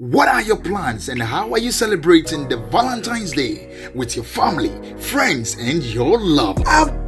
What are your plans and how are you celebrating the Valentine's Day with your family, friends, and your love?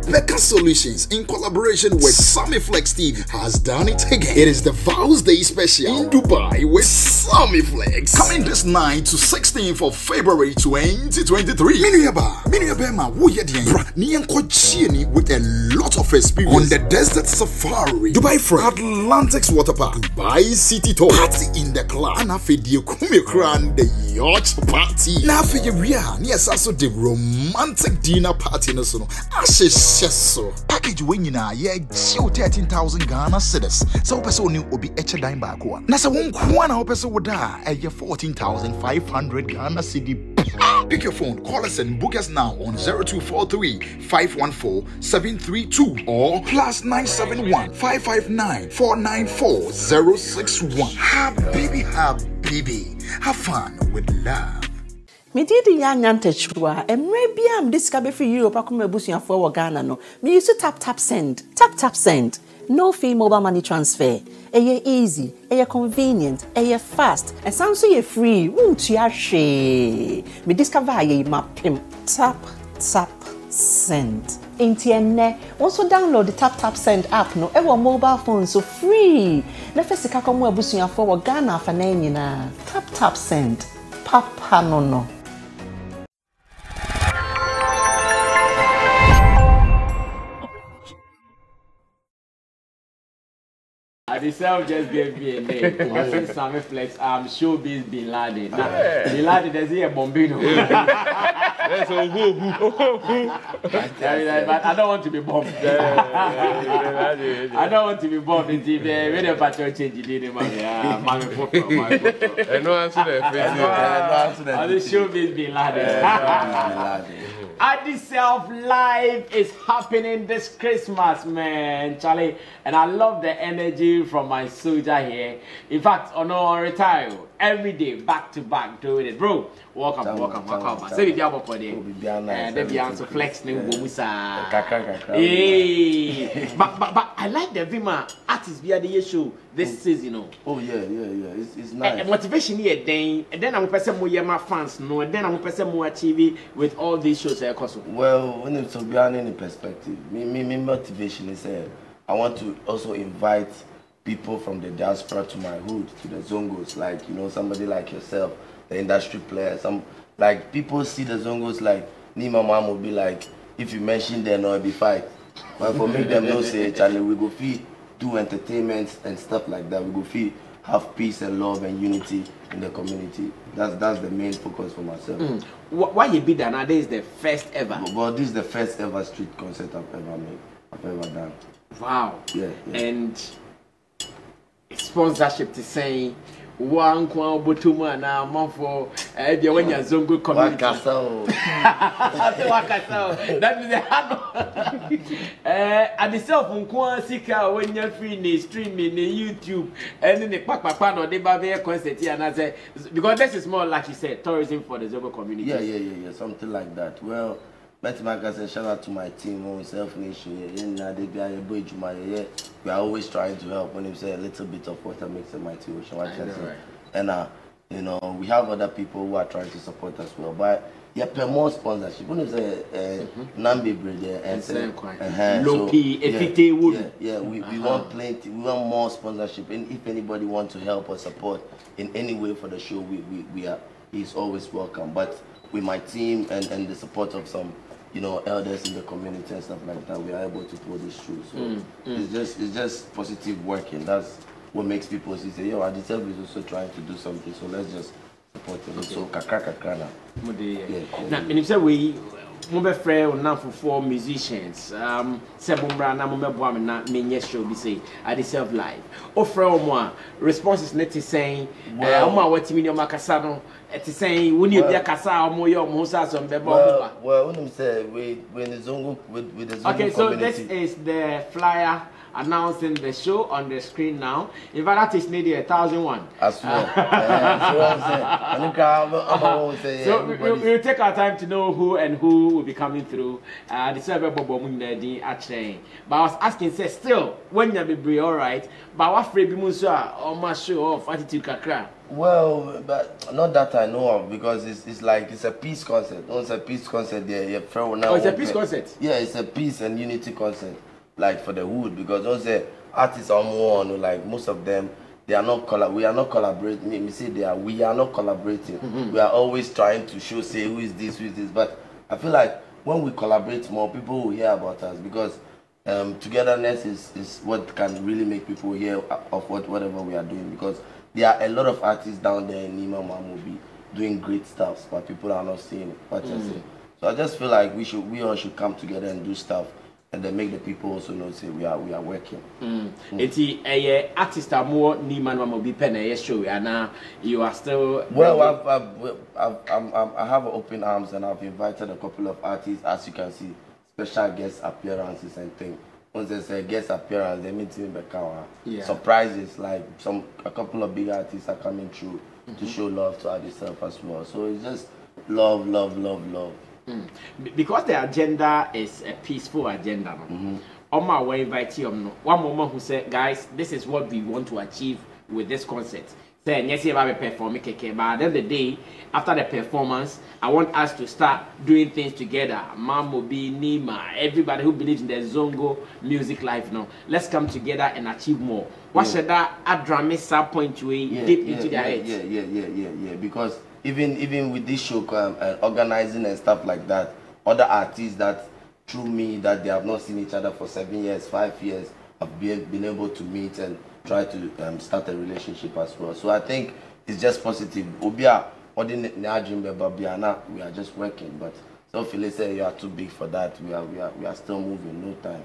Abeka Solutions, in collaboration with Sammy Flex TV, has done it again. It is the Vows Day special in Dubai with Sammy Flex. Coming this 9 to 16th of February 2023. Minuyaba, Minuyabema, Wuyadien, Bra, Nianko Chieni with a lot of experience on the desert safari. Dubai Front, Atlantis Water Park, Dubai City Tour, Party in the Club, and Afedio Kumi Kran, the Yacht Party. Now for your rear, yes, the romantic dinner party. No, so, no, Ashes, so. Package when you know, yeah, 13,000 Ghana cedis. So, person new will be etched dime back one. Nasa won't one, I person would die at your 14,500 Ghana cedi. Pick your phone, call us and book us now on 0243 514 732 or plus 971 559 494 061. Habibi, Habibi. Have fun with love. Mede de yɛ anya ntakyiwa mmerɛ bi a mede sika bɛfiri europe akɔma abusuafoɔ wɔ ghana no. Meyi so tap tap send. Tap tap send. No fee mobile money transfer. Ɛyɛ easy ɛyɛ convenient ɛyɛ fast. Ɛsan so yɛ free. Wontua hwee me discover a yɛyi tap tap send. Nti ɛnnɛ wɔn nso download tap send app no ɛwɔ mobile phone so free. Na fɛ sika kɔmo abusuafoɔ wɔ ghana afanan nyinaa tap send. Papa no no. Adisel just gave me a name. Oh. Watching Sammy Flex, I'm showbiz Bin Laden. Now, Bin Laden, there's here a bombino. That's a who who. but I don't want to be bombed. I don't want to be bombed. It's if they when the patrol change the name, yeah, photo, mommy photo. And no answer that face. On the showbiz Bin Laden. Adi Self Live is happening this Christmas, man, Charlie. And I love the energy from my soldier here. In fact, on our retire every day, back to back, doing it, bro. Welcome, Chama, welcome, chama, welcome. Say the diabo for there. Eh, there be everything answer flex ne Yeah. wo musa. Kakra, kakra. Hey, but but but I like the Vima artist at the show this season, you know. Oh yeah, yeah, yeah. It's it's nice. motivation here then and then I'm person more yeah my fans no and then I'm person more TV with all these shows cause Well, when it's to be honest, in perspective, me, me, me motivation is uh, I want to also invite people from the diaspora to my hood, to the Zongos, like you know somebody like yourself, the industry player. Some like people see the Zongos like Nima Mom will be like, if you mention them, no, it'll be fight. But for make them know say, Charlie, we go feed do entertainment and stuff like that. We go feed have peace and love and unity in the community. That's that's the main focus for myself. Wh- why you be that now this is the first ever But, but this is the first ever street concert I've ever made. I've ever done. wow Yeah, yeah. and sponsorship to wa nko a wobɔtɔ mu anaa amanfoɔ ɛyɛ eh, deɛ wanya zongo communityadesɛfo nko a sika a wanya firi ne streaming ne youtube. Ɛne ne kpakpakpa na ɔde ba bɛyɛ concert yi anaasɛ because this is more like you said tourism for the zongo community. Yeah, yeah, yeah, yeah, something like that. Well Betty Maka said, shout out to my team, oh, Self Nation, yeah, yeah, nah, they be a boy, Juma, yeah, yeah. We are always trying to help. When you say a little bit of water makes a mighty ocean, what I you know, right. And, uh, you know, we have other people who are trying to support as well. But, yeah, per more sponsorship. When you say, uh, Nambi Bread, yeah, and uh, quite- uh-huh, yeah, Efite Wood. yeah, yeah, we, we Uh-huh. want plenty, we want more sponsorship. And if anybody wants to help or support in any way for the show, we, we, we are, he's always welcome. But with my team and, and the support of some, you know, elders in the community and stuff like that, we are able to pull this through. So Mm, it's just, it's just positive working. That's what makes people see, say, yo, Aditel is also trying to do something. So let's just support him. So kakra kakra na. Yeah, yeah. menim sɛ wei mobɛfrɛ wo namfofoɔ musicians um, sɛ mommra na mommɛboa me na menyɛ show bi sei. Ade self live wofrɛ wɔ mo a responses ne te sɛn ɔmo a watumi ne ɔmo akasa no ɛte sɛn wo ne obi akasa a ɔmoyɛ ɔmo ho sɛ asɛm bɛbɛ ɔmo Well, ba Okay, so this is the flyer announcing the show on the screen now. In fact, that is nearly a thousand one. I swear. See what I'm saying? And look how I'm, I'm always saying, So we, everybody's- we'll take our time to know who and who will be coming through. Uh, the server Bobo Munadi actually. But I was asking, say, still, when you be all right, but what free bimusa or my show off attitude kakra. Well, but not that I know of because it's, it's like it's a peace concert. No, it's a peace concert there. Yeah, now Oh, it's a peace concert? Yeah, it's a peace and unity concert, like for the hood because those uh, artists are more like most of them. They are not collab. We are not collaborating. Me, me say they are. We are not collaborating. Mm-hmm. We are always trying to show, say who is this, who is this. But I feel like when we collaborate more, people will hear about us because um, togetherness is, is what can really make people hear of what whatever we are doing because there are a lot of artists down there in Nima Mamobi doing great stuff but people are not seeing it what I say so I just feel like we should we all should come together and do stuff and then make the people also know say we are we are working. Mm. Mm. Eti a artist eh, are more Niman Mamobi Pen a show, and now. You are still. well I've, I've, I've, I'm, I'm, I have open arms and I've invited a couple of artists as you can see special guest appearances and things once there's a guest appearance they meet me back Yeah. surprises like some a couple of big artists are coming through to mm-hmm. show love to ourselves as well. So it's just love love love love Be- because the agenda is a peaceful agenda no? Oma we invite you no one moment who say guys this is what we want to achieve with this concert say yes you have perform keke but at the end of the day after the performance i want us to start doing things together. Mamobi nima everybody who believes in the zongo music life no? Let's come together and achieve more. What should that adrami sub point we deep into their yeah, heads. Yeah, yeah, yeah, yeah, yeah. Because even even with this show um, and organizing and stuff like that, other artists that through me that they have not seen each other for seven years, five years, have been been able to meet and try to um, start a relationship as well. So I think it's just positive. Obia, ordinary Biana, we are just working, but. So Philly say you are too big for that. We are we are we are still moving. No time.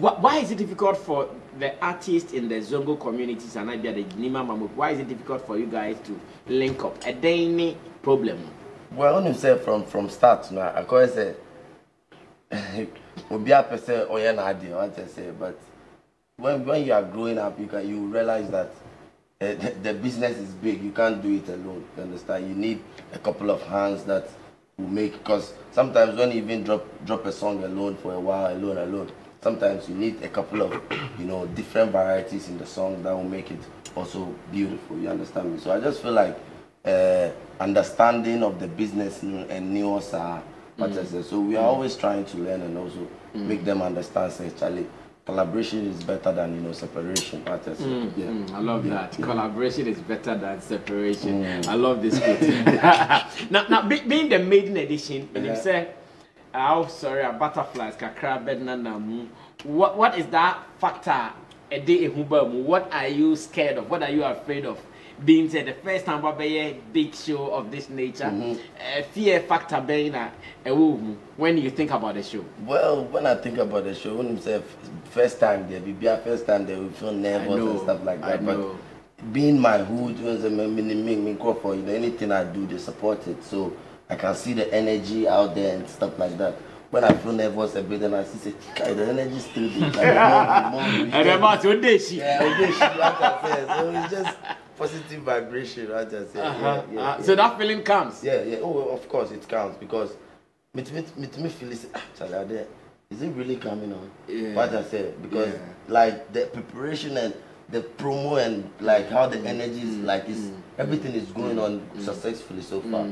Wh- Why is it difficult for the artists in the Zongo communities and Abia, the Nima Mamuk? Why is it difficult for you guys to link up? A daily problem. Well, when you say from from start now, I it say obi apɛ sɛ ɔyɛ n'adeɛ wate say but when when you are growing up you can you realize that uh, the, the business is big you can't do it alone you understand you need a couple of hands that will make because sometimes when you even drop drop a song alone for a while alone alone sometimes you need a couple of you know different varieties in the song that will make it also beautiful you understand me so i just feel like uh, understanding of the business and nuance are say. Mm. So we are mm. always trying to learn and also mm. make them understand. Say, Charlie, collaboration is better than you know separation. I. Yeah. Mm, I love Yeah, that. yeah. Collaboration is better than separation. I love this quote. now, now be, being the maiden edition, when you say, oh, sorry, a butterflies, kakra, bedna namu, what, what is that factor? A day in Hubamu, what are you scared of? What are you afraid of? Being said the first time we a big show of this nature, uh, fear factor being a, when you think about the show. Well, when I think about the show, when you say first time there, be a first time they will feel nervous know, and stuff like I that. know. But being my hood, you know, say, me, me, me, me, go for you know, anything I do, they support it. So I can see the energy out there and stuff like that. When I feel nervous a bit, and I see, say, "Kai, the energy still there. Like, more, more, And your day, she. Yeah, okay, she, like I said, so it's just positive vibration, like I said. Uh-huh. Yeah, yeah, Uh, yeah. So that feeling comes. Yeah, yeah. Oh, of course it counts because me, me, me, me feel it. Ah, are there- is it really coming on? Yeah. What I said because Yeah. like the preparation and the promo and like how the energy is mm, like is mm, everything is going mm, on successfully so far.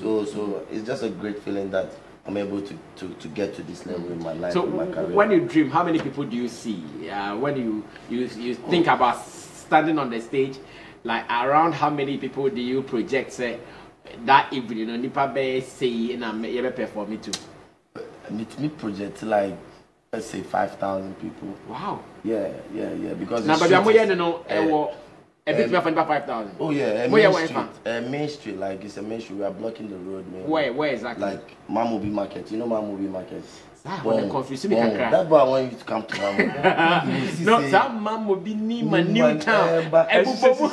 So so it's just a great feeling that I'm able to, to, to get to this level in my life, So in my career. when you dream, how many people do you see? Uh, when you you you think about standing on the stage, like around how many people do you project? Say that evening, you know, nipa be say and I'm able perform it too. meet me project like let's say five thousand people. Wow. Yeah, yeah, yeah. Because Now, but I'm is- no ewo a bit um, for about five thousand. Oh yeah, uh, Where Main you Street. Uh, Main Street, like it's a main street. We are blocking the road, man. Where where exactly? Like Mamobi Market. You know Mamobi Market. Ah, when they confuse me, That's why I want you to come to Mamobi. You will see, no, that man will be Nima Nima, New Town. but- Ebubobu.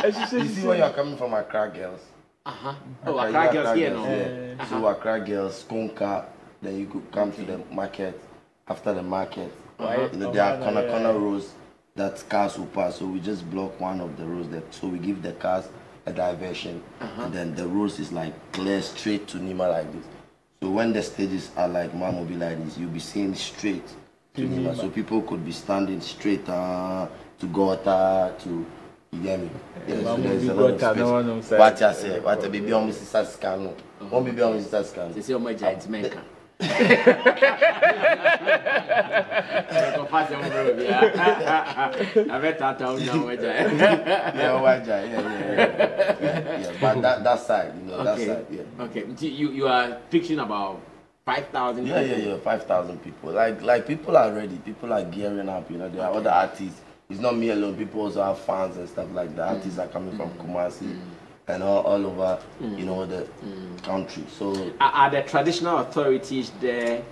You see when you are coming from Accra girls. Uh-huh. Oh, Accra- Accra you girls Accra here girls, no. yeah. So Accra girls, Skonka, then you could come to the market. After the market, You know, there are corner corner roads that cars will pass, so we just block one of the roads. That so we give the cars a diversion, and then the roads is like clear straight to Nima like this. So when the stages are like Mamobi like this, you'll be seeing straight to Nima. So people could be standing straight uh, to Gota to. You get me? Yeah, so Mamobi there's a lot of space. What I say? What baby on Mrs. Scan? One baby on Mrs. Scan. They say, oh my giant men can. I bet that town now, my giant. yeah, guy, yeah, yeah, yeah. yeah. But that, that side, you know, that Okay. side, yeah. Okay, you, you are preaching about 5,000 Yeah, yeah, yeah, 5,000 people. Like, like people are ready. People are gearing up, you know. There are other artists. It's not me alone. People also have fans and stuff like that. Artists are coming from mm. Kumasi mm. And all, all over, mm. you know, the mm. country. So, Are, are the traditional authorities there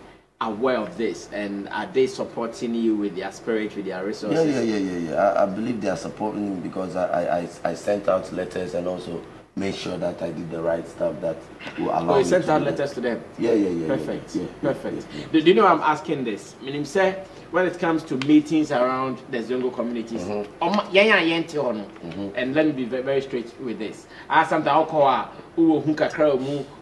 aware of this and are they supporting you with their spirit, with their resources? yeah, yeah, yeah, yeah, yeah. I, I believe they are supporting me because I, I, I sent out letters and also made sure that I did the right stuff that will allow Oh, you sent out letters to them? Yeah, yeah, yeah. Perfect. yeah, yeah, Perfect. yeah, yeah. Do, do you know I'm asking this? Meaning, say, when it comes to meetings around the Zongo communities, Mm-hmm. Um, Hɔ no. Mm-hmm. and let me be very, very straight with this. I have something I'll call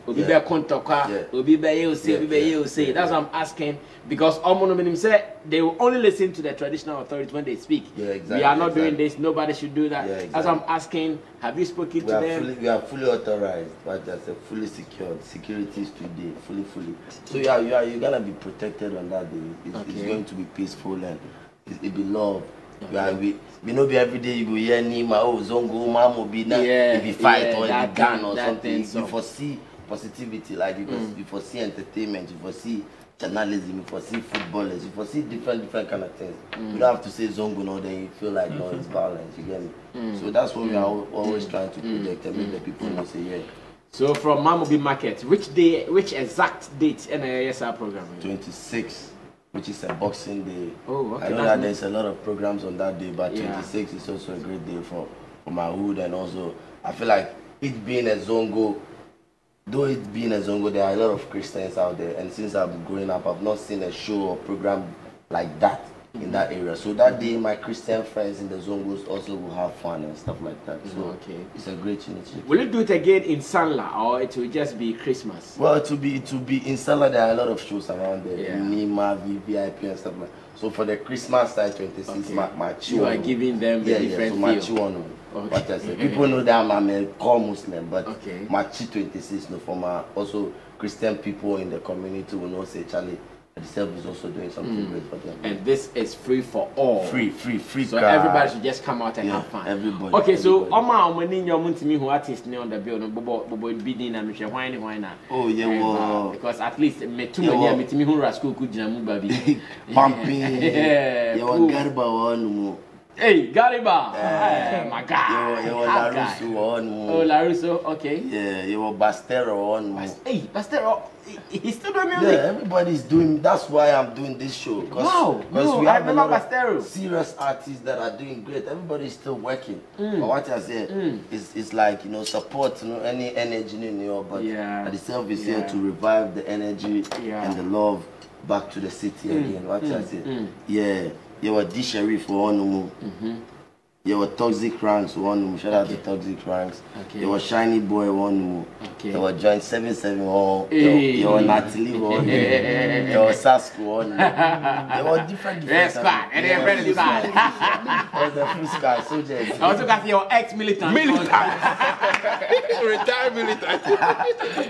a uwo hu kakra mu, obi bɛ kontɔkwa, obi bɛ ye ose, obi bɛ ye ose. That's yeah. what I'm asking because no meaning say they will only listen to the traditional authorities when they speak. Yeah, We are not doing this. Nobody should do that. Yeah, That's what I'm asking. Have you spoken We to are, them? fully, we are fully authorized, but that's a fully secured. Security is today, fully, fully. So yeah, you are you're gonna be protected on that day. It's, it's going to be peaceful and it will be love. We are we, we know be every day you go hear Nima, oh Zongo, Mamo be now Yeah, if you fight yeah, or if you gun or something. thing, so- You foresee positivity, like you, mm. you foresee entertainment, you foresee journalism, you foresee footballers, you foresee different different kind of things. Mm. You don't have to say Zongo no, then you feel like no, it's mm. violence. You get me? Mm. So that's what we are al- always trying to protect and make the people know say yeah. So from Mamobi Market, which day, which exact date in the ASR program? 26, which is a Boxing Day. Oh, okay, I know that there's a lot of programs on that day, but Yeah. 26 is also a great day for, for my hood, and also I feel like it being a Zongo, though it being a Zongo, there are a lot of Christians out there, and since I've been growing up, I've not seen a show or program like that in that area. So that day, my Christian friends in the Zongos also will have fun and stuff like that. So mm, Okay. it's a great initiative. Will you do it again in Salah or it will just be Christmas? Well, to be to be in Salah, there are a lot of shows around there. Yeah. Nima, VIP, and stuff like. That. So for the Christmas side, 26, Okay. my my You are giving them yeah, yeah. different So my feel. Okay. What I say. People know that I'm a core Muslim, but Okay. my chi 26, no, for my also Christian people in the community will know say Charlie, the self is also doing something great for them. And this is free for all. free, free, free. So car. everybody should just come out and Yeah, have fun. everybody, Okay, so everybody. Oma Omani Nyomun Timi who artist ne on the bill no bobo bobo and Michelle Wine Wine. Oh, yeah, well. Because at least me too many me timi hu rascal could jam baby. Pumping. Yeah, You cool. were Garba one. Hey, Gariba. Hey, my You God. were you were Hot guy. Larusso one. Oh, Larusso, okay. Yeah, you were Bastero. Hey, Pastor, oh, he- he's still doing music. Yeah, everybody's doing. That's why I'm doing this show. Cause, Wow, Because no, we I have lot of Bastero. serious artists that are doing great. Everybody's still working. Mm. But what I say is, is like you know support, you know, any energy in you, but Yeah, the self is yeah. here to revive the energy Yeah. and the love back to the city again. What I say, mm. yeah, you were D Sharif for one more. You were Toxic Ranks one more. Shout out to Toxic Ranks. Okay. You were Shiny Boy one more. Okay. You were Joint Seven Seven one. Hey. You were Natalie one. You were Sasco one. You were different different. Red squad, and then red squad. I was the full sky soldiers. I also got your ex-militant. Retire militant.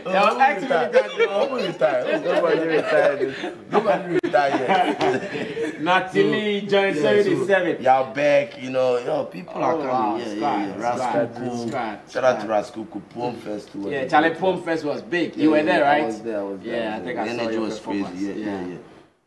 Your ex-militant. Nobody retired. Nobody retired. Nobody retired yet. Natalie joined 77. Y'all back, you know, yo, people are Oh, coming. wow. Yeah, Squad, yeah, yeah. Rascal Shout out to Rascal Pom Festival. Yeah, Charlie Pom Fest was big. You were there, right? I was there. I was there. Yeah, I think I the saw energy was crazy. Yeah, yeah, yeah.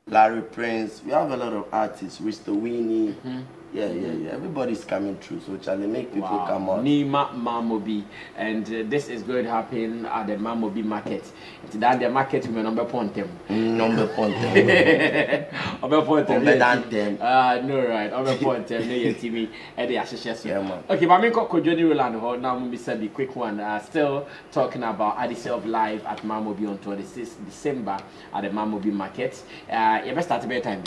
Larry Prince. We have a lot of artists. Mr. Winnie. Mm-hmm. Yeah, yeah, yeah. Everybody's coming through. So Charlie, make people Wow. come out. Nima Mamobi. And uh, this is going to happen at the Mamobi market. It's down the market we number point them. Mm, Number point. Ọbẹ̀ point them. Ọbẹ̀ dan them. Ah, no right. Point them. No yẹ TV. Ẹ̀dẹ̀ àṣẹṣẹ so. Yeah, man. Okay, but I'm going to Roland hɔ now mo bisa the quick one. Uh, still talking about Adiself live at Mamobi on 26th December at the Mamobi market. Uh, you best start a better time.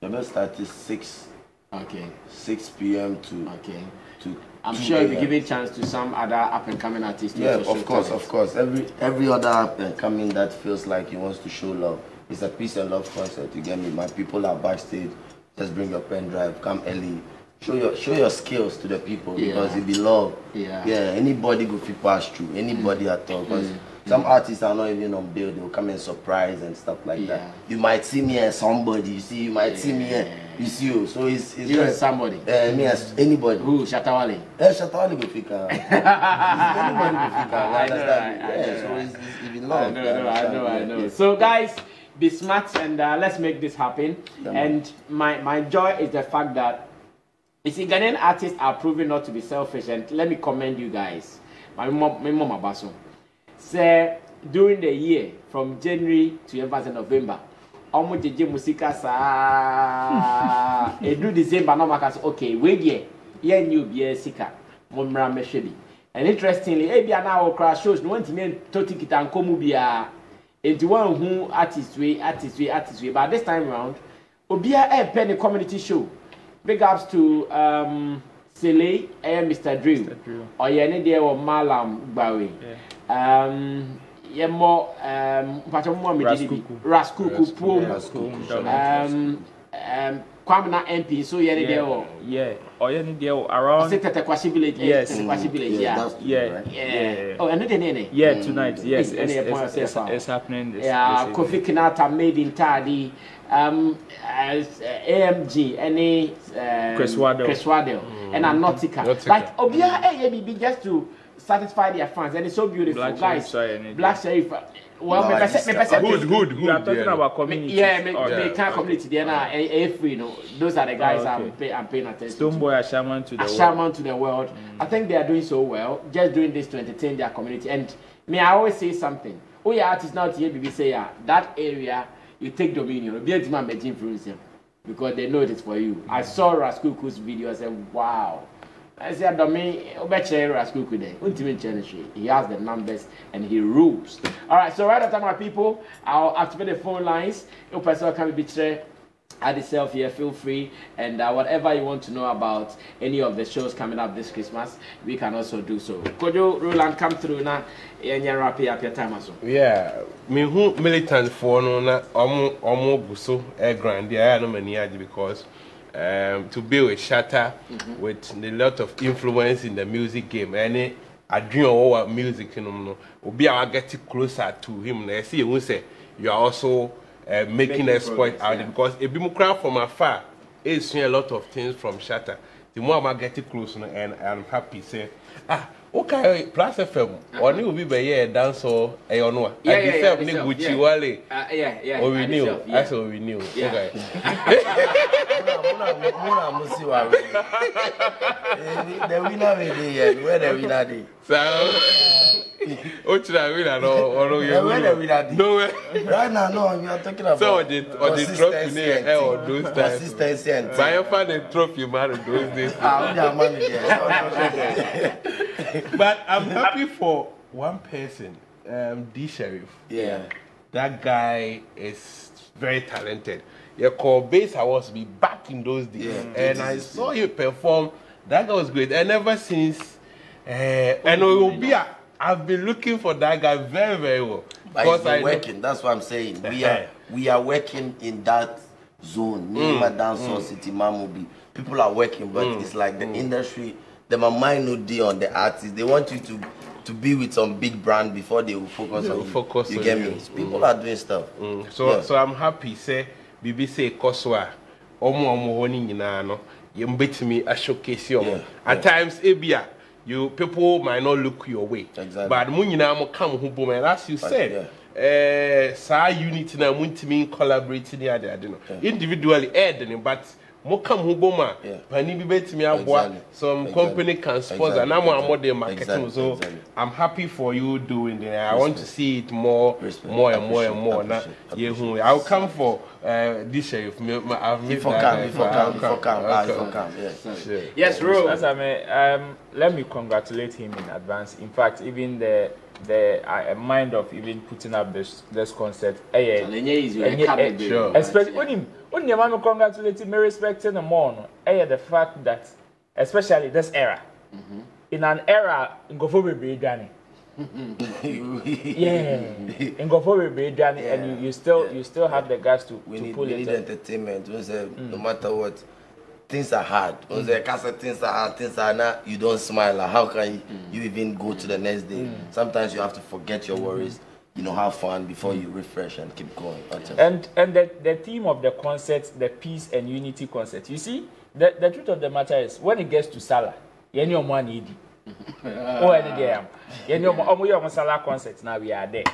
The best start is six Okay. six p.m. to Okay. to. I'm sure you'll be giving chance to some other up and coming artists. Yeah, of course, talent. of course. Every every other up and coming that feels like he wants to show love. It's a peace and love concert. You get me? My people are backstage. Just bring your pen drive. Come early. Show your show your skills to the people because Yeah. it be love. Yeah. Yeah. Anybody go fit pass through. Anybody mm. at all. Because mm. some artists are not even on bill. They'll come and surprise and stuff like Yeah. that. You might see me as somebody. You see, you might see me as see you. So it's it's You as just- somebody. Uh, me as anybody. Who? Shatta Wale. Eh, Shatta Wale go come. Anybody go come. I know, Understand? I- Yeah. know, So right. it's, it's, it's I love. know, I know, I know, I know. So, guys, be smart and uh, let's make this happen. Yeah, and my, my joy is the fact that you see, Ghanaian artists are proving not to be selfish, and let me commend you guys. My mom, my mom, Abaso. Say during the year from January to ever November, ọmọ jeje musika saa edu December na aka sọ okay wei deɛ yɛn nye obiara sika. Mo mmira mɛhwɛ bi. And interestingly ebi ana awɔ kora shows no wɔn ntumi to tikita nkɔmu biara nti wɔn hu artist wei artist wei artist wei but this time round obiara ɛɛpɛ ne community show. Big ups to um, Sele ɛyɛ Mr Drill ɔyɛ ne deɛ wɔ Malam Gbawe. Um, yɛmmɔ um, mpatwa mu a mi di bi Raskuku Puom um, um, Kwamina MP so yɛ ne deɛ wɔ Yeah, or any deal around. ɔsɛ Tɛtɛkwasi village ɛyɛ Yes. Tɛtɛkwasi village Yeah, yeah that's true, Yeah, yeah yeah. oh ɛno de ne ne Yeah, tonight. Yes, it's, it's, it's, it's, happening. This, yeah, this Kofi. Kinaata made in Tadi, um, as, uh, AMG, any um, Chris Waddell. Chris Waddell, and a Nautica. Nautica. Like Obia AABB just to satisfy their fans, and it's so beautiful, Black guys. Sheriff, Black Sheriff. uh, Well, No, me just- me person, Good, good, We are good. talking yeah. about me- community. yeah, me, Oh, me yeah, kind of community there now, a, a free, you know, those are the guys Oh, okay. I'm, pay, I'm paying attention to. Stoneboy Ashaman to the a world. shaman to the world. I think they are doing so well, just doing this to entertain their community. And me, I always say something. Oh, yeah, artists now to BBC say, yeah, that area, you take dominion. Be a man, be influence them because they know it is for you. I saw Raskuku's video. I said, wow. I said, Domi, Obeche Raskuku there. He has the numbers and he rules. All right, so right after my people, I'll activate the phone lines. Your person can be betrayed add yourself here feel free and uh, whatever you want to know about any of the shows coming up this christmas we can also do so kojo roland come through na yɛnyɛ wrap up your time aso Yeah, me who militant for no na omo omo buso e grand yeah no many age because um to build a shatter with a lot of influence in the music game. Any adwene ɔwɔ wɔ music no mu no. Obi a get closer to him. Na ɛsɛ yɛhu sɛ you are also uh, making Making exploit out yeah. because ebi mu kura from afar esua a lot of things from shatter the more i get close no and i'm happy say ah okay plus fm ɔne obi bɛyɛ or ɛyɛ ɔno a adisɛm ne gucci wale yeah o asɛ o renew Yeah. okay Muna- musi wa we. The winner wey dey here, where the winner dey? so o kyerɛ winner no ɔno Yeah, where the yɛ winner dey? no way. Right now, no, we are talking about So, ɔde ɔde trophy ne yɛ ɛwɔ those times Consistency. And bayɛfa ne trophy ma no those days. Ah, the man is there? but i'm happy for one person um, d sheriff Yeah. that guy is very talented. Yeah, called Bass Awards be back in those days, Yeah, and I saw you perform. That guy was great, and ever since, uh, and it will be. A, I've been looking for that guy very, very well But I been know- working. That's what I'm saying. We Eh. are we are working in that zone. Mm. Nima Dance City, Mamobi. People are working, but it's like Mm. the industry. The mind no day on the artist. They want you to to be with some big brand before they will focus They on will you. focus you on get you. me? People are doing stuff. Mm, so Yeah. so I'm happy say BBC kɔ so a ɔmo a ɔmo hɔ ne nyinaa no yɛn bɛtumi ashowcase Yeah, at yeah. times ebia you people might not look your way Exactly. but mo nyinaa mo ka mo ho bom and as you said ɛɛ saa unity na mo ntumi collaborate ne ade ade no individually ɛɛde ne but mo ka mo ho bom a panin bi bɛtumi aboa some Exactly. company can sponsor na mo a mo Exactly. de market Exactly. so Exactly. I'm happy for you doing it I want to see it more Respect. more and more and more na yehu I'll come for uh, this year you've made, I've Before that, before before camp, ah, before camp, yeah. Sure. Yes, I mean, um, let me congratulate him in advance. In fact, even the the uh, mind of even putting up this this concert, eh, yeah, yeah, eh, especially right? when him when the man who congratulate him, me respecting him more. Eh, the fact that especially this era, Mm-hmm. in an era, ngofo bebree dwane. Yeah, ngofo bebree dwane, and you, you still yeah, you still have the guts to, we to need, pull we it. need off. entertainment. We say, No matter what, things are hard. Mm. When they say things are hard, things are not, you don't smile. Like, how can you, mm. you even go to the next day? Mm. Sometimes you have to forget your mm-hmm. worries, you know, have fun before you refresh and keep going. And and the, the theme of the concert, the peace and unity concert. You see, the, the truth of the matter is when it gets to Salah, you know one need. Oh, any game. You know, Salah concert now we are there.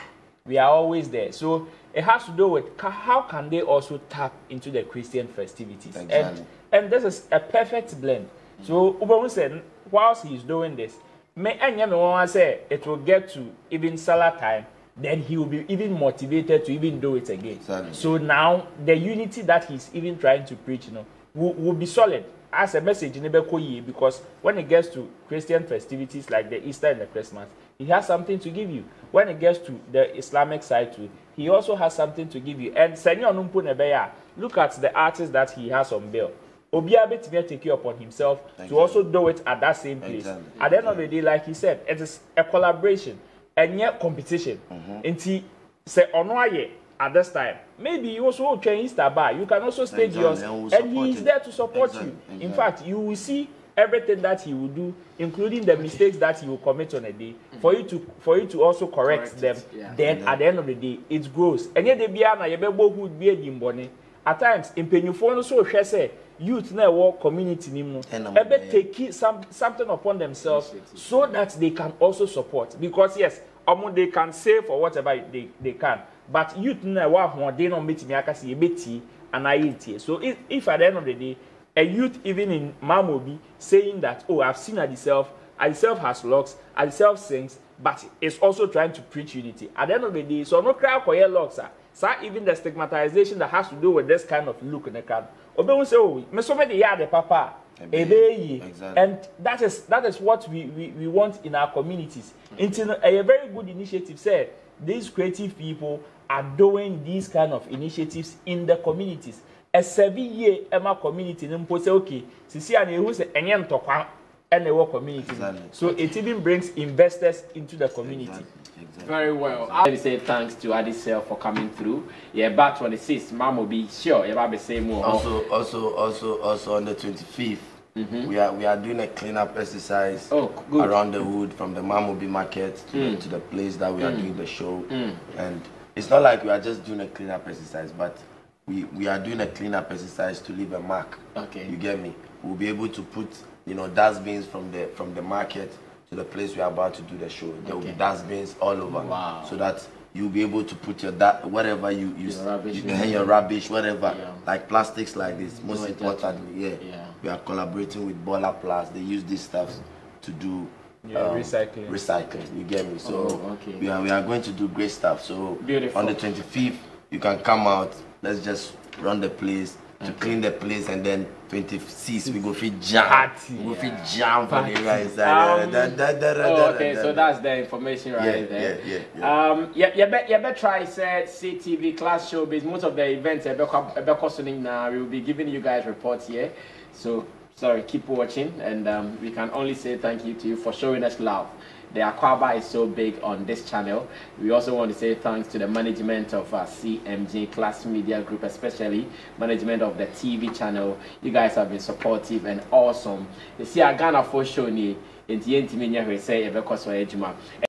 We are always there. So it has to do with how can they also tap into the Christian festivities. Exactly. And and this is a perfect blend. So Ubamu said, whilst he's doing this, may any one say it will get to even Salah time, then he will be even motivated to even do it again. Exactly. So now the unity that he's even trying to preach, you know, will, will be solid as a message in Ebekoyi because when it gets to Christian festivities like the Easter and the Christmas, he has something to give you. When it gets to the Islamic side too, he also has something to give you. And Senyor Numpu Nebeya, look at the artists that he has on bill. Obia betumi take it upon himself Exactly. to also do it at that same place. Exactly. At the end of the day, like he said, it is a collaboration and yet competition. Nti sɛ ɔno ayɛ at this time maybe you also train Easter bar you can also stage Exactly, yours and we'll and he is there to support Exactly, you. In exactly. fact, you will see everything that he will do, including the mistakes that he will commit on a day, for you to for you to also correct, Correct them. it, yeah. Then at the end of the day, it grows. And yet, be na yɛbɛbɔ hood bi edi mbɔne. At times, mpanyinfoɔ no so hwɛ sɛ youth na ɛwɔ community ni mu ɛbɛ take some something upon themselves so that they can also support. Because yes, ɔmo they can save for whatever they they can, but youth na ɛwɔ ahoɔden na ɔmo betumi aka sɛ yɛbɛtie anaa yɛntie. So if, if at the end of the day, a youth even in Mamobi saying that, oh, I've seen Adiself, Adiself has locks, Adiself sings, but is also trying to preach unity. At the end of the day, so no crowd for locks, sir. So even the stigmatization that has to do with this kind of look in the crowd. Obe will say, oh, me so many yard papa. Ebe. Yi. Exactly. And that is that is what we, we, we want in our communities. Until a, very good initiative said these creative people are doing these kind of initiatives in the communities. A seven year Emma community no mpo say okay, sisi a na ehu sɛ ɛnyɛ ntɔkwa ɛna ɛwɔ community. So it even brings investors into the community. Exactly, exactly. Very well. I want to say thanks to Adisel for coming through. Yeah, back 26, Mom will be sure. Yeah, I'll be saying more. Also, also, also, also on the 25th, mm-hmm. we are we are doing a cleanup exercise Oh, good. around the hood from the Mamobi market to, the, mm. to the place that we are mm. doing the show. Mm. And it's not like we are just doing a cleanup exercise, but we, we are doing a cleanup exercise to leave a mark. Okay. You get me? We'll be able to put you know dustbins from the from the market to the place we are about to do the show. There will be Okay. dustbins all over. Wow. So that you'll be able to put your da- whatever you you, Your rubbish. you your rubbish whatever Yeah. like plastics like this most No importantly yeah. Yeah. we are collaborating with Bola Plus they use these stuffs to do Yeah, um, recycling. recycling you get me so Oh, okay. we are we are going to do great stuff so Beautiful. on the 25th you can come out let's just run the place to clean the place and then 26 we go fit jam Party. we go fit jam for the right side Um, Oh, okay, so that's the information right Yeah, there. yeah, yeah, yeah. Um, yeah, you bet, you bet try said CTV class showbiz. Most of the events, Ebeko now, we will be giving you guys reports here. So sorry, keep watching, and um, we can only say thank you to you for showing us love. The Aquaba is so big on this channel. We also want to say thanks to the management of uh, CMG Class Media Group, especially management of the TV channel. You guys have been supportive and awesome. You see, a Ghana for show ni nti yɛntumi nyɛ hwee sɛ yɛbɛkɔ so ayɛ